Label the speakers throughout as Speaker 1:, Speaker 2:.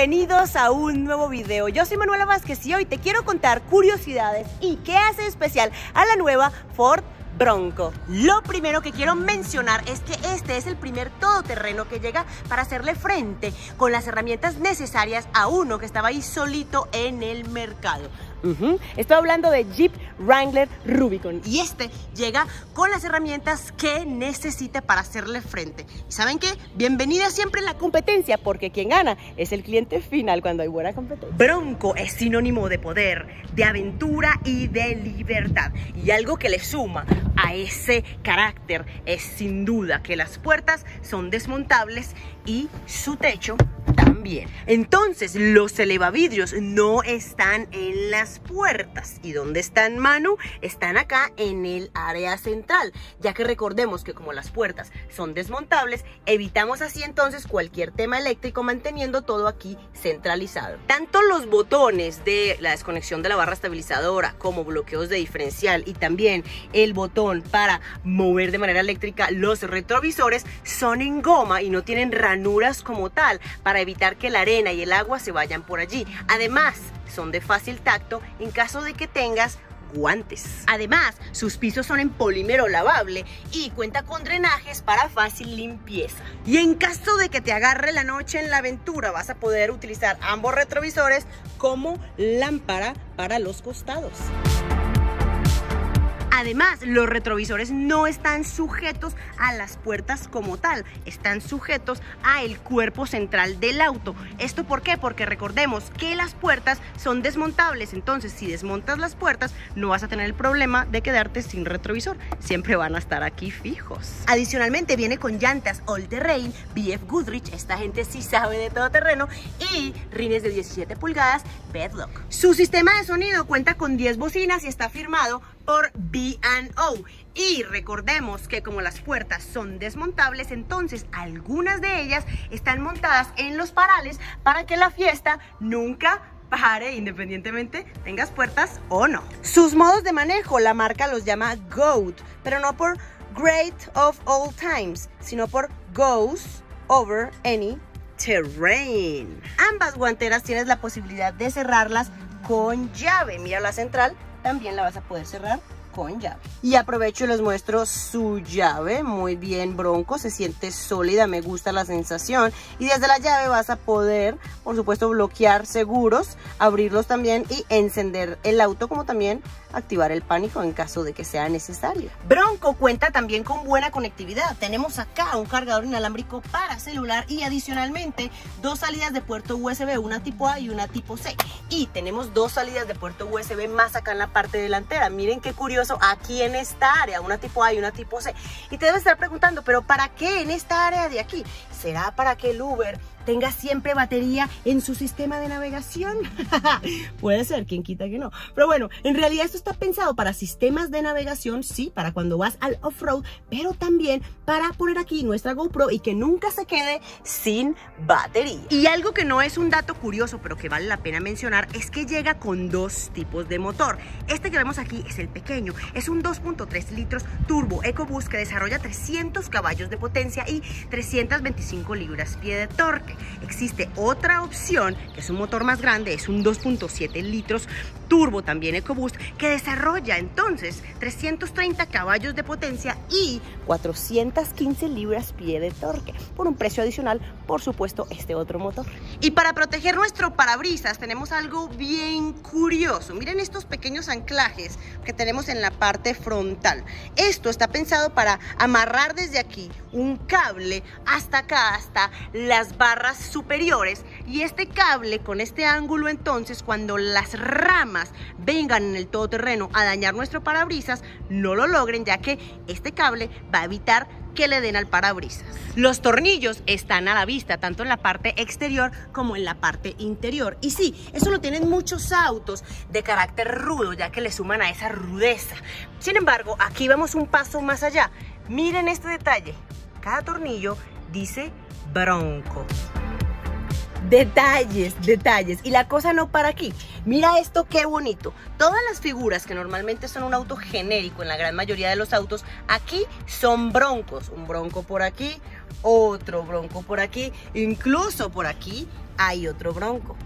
Speaker 1: Bienvenidos a un nuevo video. Yo soy Manuela Vázquez y hoy te quiero contar curiosidades y qué hace especial a la nueva Ford Bronco. Lo primero que quiero mencionar es que este es el primer todoterreno que llega para hacerle frente con las herramientas necesarias a uno que estaba ahí solito en el mercado. Estoy hablando de Jeep Wrangler Rubicon y este llega con las herramientas que necesita para hacerle frente. ¿Y saben qué? Bienvenida siempre en la competencia porque quien gana es el cliente final cuando hay buena competencia. Bronco es sinónimo de poder, de aventura y de libertad. Y algo que le suma a ese carácter es sin duda que las puertas son desmontables y su techo también. Entonces, los elevavidrios no están en las puertas. ¿Y dónde están, Manu? Están acá en el área central, ya que recordemos que como las puertas son desmontables, evitamos así entonces cualquier tema eléctrico manteniendo todo aquí centralizado. Tanto los botones de la desconexión de la barra estabilizadora como bloqueos de diferencial y también el botón para mover de manera eléctrica los retrovisores son en goma y no tienen ranuras como tal para evitar que la arena y el agua se vayan por allí. Además, son de fácil tacto en caso de que tengas guantes. Además, sus pisos son en polímero lavable y cuenta con drenajes para fácil limpieza. Y en caso de que te agarre la noche en la aventura, vas a poder utilizar ambos retrovisores como lámpara para los costados. Además, los retrovisores no están sujetos a las puertas como tal, están sujetos a el cuerpo central del auto. ¿Esto por qué? Porque recordemos que las puertas son desmontables, entonces si desmontas las puertas no vas a tener el problema de quedarte sin retrovisor, siempre van a estar aquí fijos. Adicionalmente viene con llantas All Terrain, BF Goodrich, esta gente sí sabe de todo terreno, y rines de 17 pulgadas Bedlock. Su sistema de sonido cuenta con 10 bocinas y está firmado por B&O. Y recordemos que como las puertas son desmontables, entonces algunas de ellas están montadas en los parales para que la fiesta nunca pare independientemente tengas puertas o no. Sus modos de manejo, la marca los llama GOAT, pero no por Great of All Times, sino por Goes Over Any Terrain. Ambas guanteras tienes la posibilidad de cerrarlas con llave. Mira la central también la vas a poder cerrar con llave. Y aprovecho y les muestro su llave, muy bien bronco, se siente sólida, me gusta la sensación. Y desde la llave vas a poder, por supuesto, bloquear seguros, abrirlos también y encender el auto, como también activar el pánico en caso de que sea necesario. Bronco cuenta también con buena conectividad. Tenemos acá un cargador inalámbrico para celular y adicionalmente dos salidas de puerto USB, una tipo A y una tipo C. Y tenemos dos salidas de puerto USB más acá en la parte delantera. Miren qué curioso aquí en esta área, una tipo A y una tipo C. Y te debes estar preguntando, ¿pero para qué en esta área de aquí? ¿Será para que el Uber tenga siempre batería en su sistema de navegación. Puede ser, quien quita que no. Pero bueno, en realidad esto está pensado para sistemas de navegación, sí, para cuando vas al off-road, pero también para poner aquí nuestra GoPro y que nunca se quede sin batería. Y algo que no es un dato curioso, pero que vale la pena mencionar, es que llega con dos tipos de motor. Este que vemos aquí es el pequeño, es un 2.3 litros turbo EcoBoost que desarrolla 300 caballos de potencia y 325 libras-pie de torque. Existe otra opción, que es un motor más grande, es un 2.7 litros turbo, también EcoBoost, que desarrolla entonces 330 caballos de potencia y 415 libras-pie de torque, por un precio adicional, por supuesto, este otro motor. Y para proteger nuestro parabrisas tenemos algo bien curioso. Miren estos pequeños anclajes que tenemos en la parte frontal. Esto está pensado para amarrar desde aquí un cable hasta acá, hasta las barras superiores. Y este cable con este ángulo entonces, cuando las ramas vengan en el todoterreno a dañar nuestro parabrisas, no lo logren ya que este cable va a evitar que le den al parabrisas. Los tornillos están a la vista, tanto en la parte exterior como en la parte interior. Y sí, eso lo tienen muchos autos de carácter rudo, ya que le suman a esa rudeza. Sin embargo, aquí vamos un paso más allá. Miren este detalle. Cada tornillo dice Bronco. Detalles, detalles. Y la cosa no para aquí. Mira esto qué bonito. Todas las figuras que normalmente son un auto genérico en la gran mayoría de los autos, aquí son broncos. Un bronco por aquí, otro bronco por aquí, incluso por aquí hay otro bronco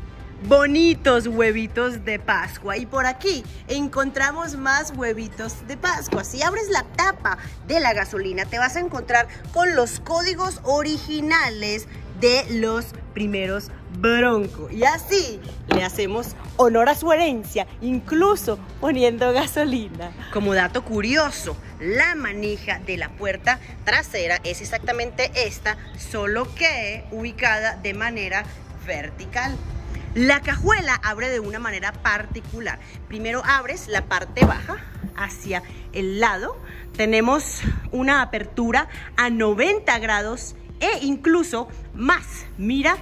Speaker 1: bonitos huevitos de Pascua. Y por aquí encontramos más huevitos de Pascua. Si abres la tapa de la gasolina, te vas a encontrar con los códigos originales de los primeros Bronco. Y así le hacemos honor a su herencia, incluso poniendo gasolina. Como dato curioso, la manija de la puerta trasera es exactamente esta, solo que ubicada de manera vertical. La cajuela abre de una manera particular. Primero abres la parte baja hacia el lado. Tenemos una apertura a 90 grados e incluso más. Mira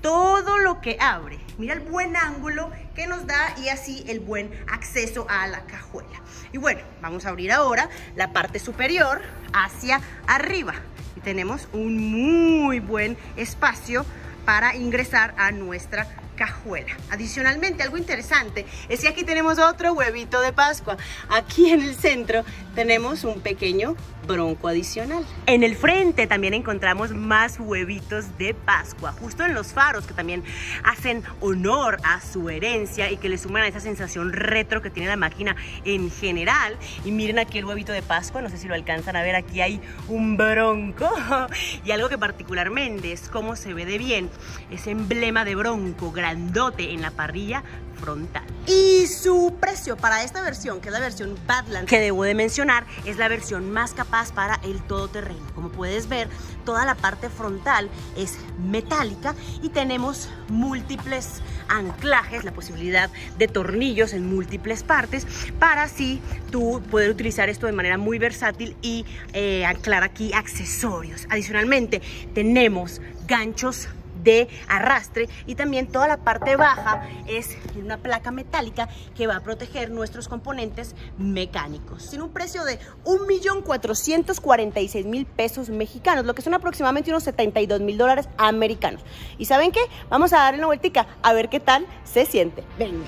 Speaker 1: todo lo que abre. Mira el buen ángulo que nos da y así el buen acceso a la cajuela. Y bueno, vamos a abrir ahora la parte superior hacia arriba. Y tenemos un muy buen espacio para ingresar a nuestra cajuela. Adicionalmente, algo interesante es que aquí tenemos otro huevito de Pascua. Aquí en el centro tenemos un pequeño bronco adicional. En el frente también encontramos más huevitos de Pascua, justo en los faros que también hacen honor a su herencia y que le suman a esa sensación retro que tiene la máquina en general. Y miren aquí el huevito de Pascua, no sé si lo alcanzan a ver, aquí hay un bronco y algo que particularmente es cómo se ve de bien, ese emblema de bronco grandote en la parrilla frontal. Y su precio para esta versión, que es la versión Badland, que debo de mencionar, es la versión más capaz para el todoterreno. Como puedes ver, toda la parte frontal es metálica y tenemos múltiples anclajes, la posibilidad de tornillos en múltiples partes para así tú poder utilizar esto de manera muy versátil y eh, anclar aquí accesorios. Adicionalmente, tenemos ganchos de arrastre y también toda la parte baja es una placa metálica que va a proteger nuestros componentes mecánicos. Tiene un precio de 1.446.000 pesos mexicanos, lo que son aproximadamente unos 72 mil dólares americanos. ¿Y saben qué? Vamos a darle una vueltica a ver qué tal se siente. Venga.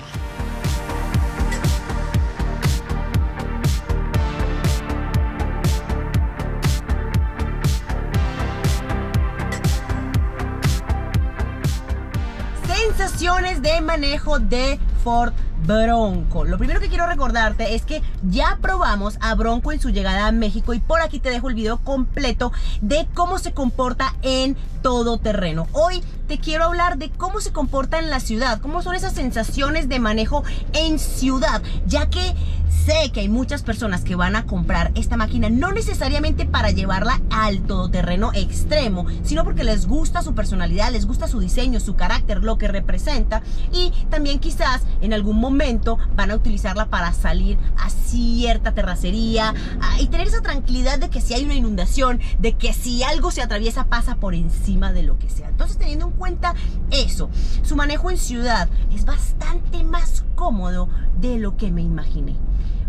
Speaker 1: Sensaciones de manejo de Ford Bronco. Lo primero que quiero recordarte es que ya probamos a Bronco en su llegada a México y por aquí te dejo el video completo de cómo se comporta en todo terreno. Hoy te quiero hablar de cómo se comporta en la ciudad, cómo son esas sensaciones de manejo en ciudad, ya que sé que hay muchas personas que van a comprar esta máquina no necesariamente para llevarla al todoterreno extremo, sino porque les gusta su personalidad, les gusta su diseño, su carácter, lo que representa y también quizás en algún momento van a utilizarla para salir a cierta terracería y tener esa tranquilidad de que si hay una inundación, de que si algo se atraviesa pasa por encima de lo que sea. Entonces teniendo en cuenta eso, su manejo en ciudad es bastante más cómodo de lo que me imaginé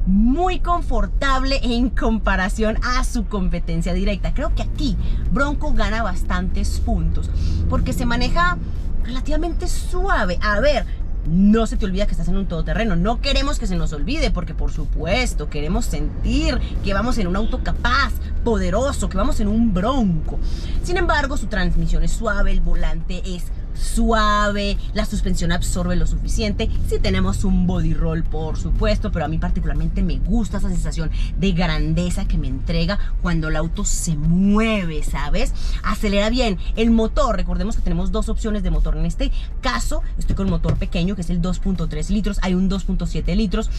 Speaker 1: muy confortable en comparación a su competencia directa. Creo que aquí Bronco gana bastantes puntos porque se maneja relativamente suave. A ver, no se te olvida que estás en un todoterreno. No queremos que se nos olvide porque por supuesto queremos sentir que vamos en un auto capaz, poderoso, que vamos en un bronco. Sin embargo, su transmisión es suave, el volante es suave, la suspensión absorbe lo suficiente. Si tenemos un body roll, por supuesto, pero a mí particularmente me gusta esa sensación de grandeza que me entrega cuando el auto se mueve, ¿sabes? Acelera bien. El motor, recordemos que tenemos dos opciones de motor. En este caso, estoy con motor pequeño, que es el 2.3 litros, hay un 2.7 litros.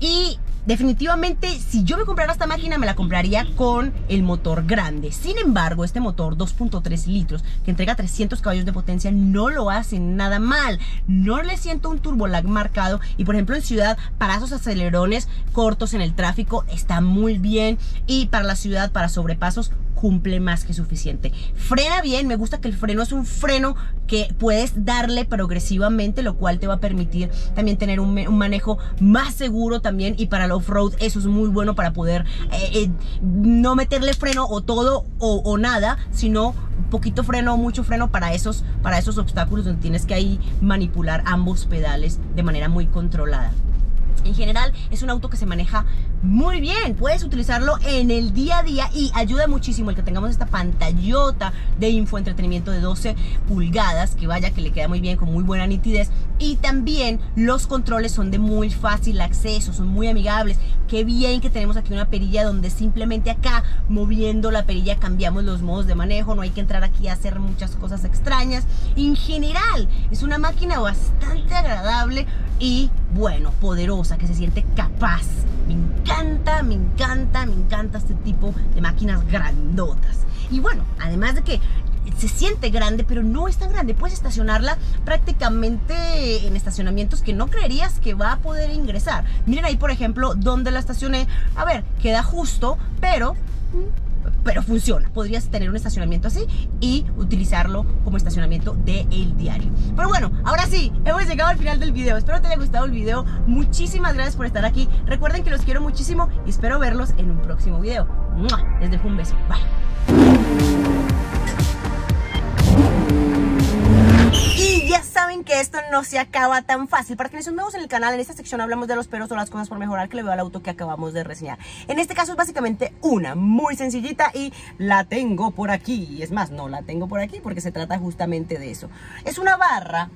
Speaker 1: Y definitivamente, si yo me comprara esta máquina, me la compraría con el motor grande. Sin embargo, este motor 2.3 litros, que entrega 300 caballos de potencia, lo hacen nada mal. No le siento un turbolag marcado. Y por ejemplo en ciudad, para esos acelerones cortos en el tráfico, está muy bien. Y para la ciudad, para sobrepasos, cumple más que suficiente. Frena bien, me gusta que el freno es un freno que puedes darle progresivamente, lo cual te va a permitir también tener un, manejo más seguro también y para el off-road eso es muy bueno para poder eh, eh, no meterle freno o todo o, nada, sino poquito freno o mucho freno para esos, para esos obstáculos donde tienes que ahí manipular ambos pedales de manera muy controlada. En general es un auto que se maneja muy bien, puedes utilizarlo en el día a día y ayuda muchísimo el que tengamos esta pantallota de infoentretenimiento de 12 pulgadas, que vaya que le queda muy bien con muy buena nitidez y también los controles son de muy fácil acceso, son muy amigables. Qué bien que tenemos aquí una perilla donde simplemente acá moviendo la perilla cambiamos los modos de manejo, no hay que entrar aquí a hacer muchas cosas extrañas. En general es una máquina bastante agradable y bueno, poderosa, que se siente capaz. Me encanta, me encanta, me encanta este tipo de máquinas grandotas. Y bueno, además de que se siente grande, pero no es tan grande. Puedes estacionarla prácticamente en estacionamientos que no creerías que va a poder ingresar. Miren ahí, por ejemplo, donde la estacioné. A ver, queda justo, pero pero funciona. Podrías tener un estacionamiento así y utilizarlo como estacionamiento del el diario. Pero bueno, ahora sí, hemos llegado al final del video. Espero te haya gustado el video. Muchísimas gracias por estar aquí. Recuerden que los quiero muchísimo y espero verlos en un próximo video. Les dejo un beso. Bye. Saben que esto no se acaba tan fácil. Para quienes son nuevos en el canal, en esta sección hablamos de los peros o las cosas por mejorar que le veo al auto que acabamos de reseñar. En este caso es básicamente una, muy sencillita y la tengo por aquí. Es más, no la tengo por aquí porque se trata justamente de eso. Es una barra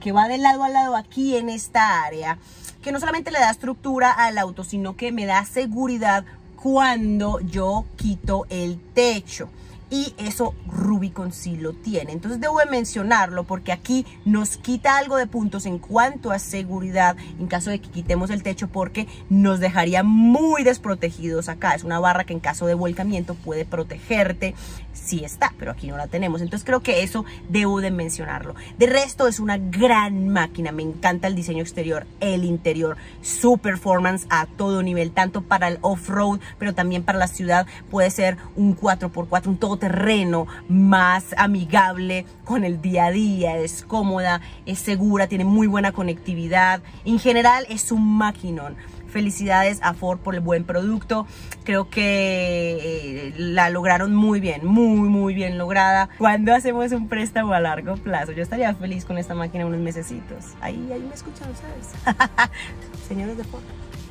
Speaker 1: que va de lado a lado aquí en esta área, que no solamente le da estructura al auto, sino que me da seguridad cuando yo quito el techo y eso Rubicon sí lo tiene. Entonces debo de mencionarlo porque aquí nos quita algo de puntos en cuanto a seguridad en caso de que quitemos el techo porque nos dejaría muy desprotegidos acá. Es una barra que en caso de volcamiento puede protegerte si está, pero aquí no la tenemos. Entonces creo que eso debo de mencionarlo. De resto es una gran máquina. Me encanta el diseño exterior, el interior, su performance a todo nivel, tanto para el off-road, pero también para la ciudad. Puede ser un 4x4, un todo terreno más amigable con el día a día, es cómoda, es segura, tiene muy buena conectividad. En general es un maquinón. Felicidades a Ford por el buen producto. Creo que eh, la lograron muy bien, muy, muy bien lograda. Cuando hacemos un préstamo a largo plazo, yo estaría feliz con esta máquina unos mesecitos. Ahí, ahí me escuchan ustedes. Señores de Ford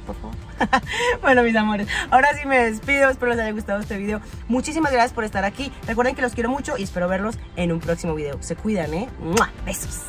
Speaker 1: por favor. bueno, mis amores, ahora sí me despido. Espero les haya gustado este video. Muchísimas gracias por estar aquí. Recuerden que los quiero mucho y espero verlos en un próximo video. Se cuidan, ¿eh? Besos.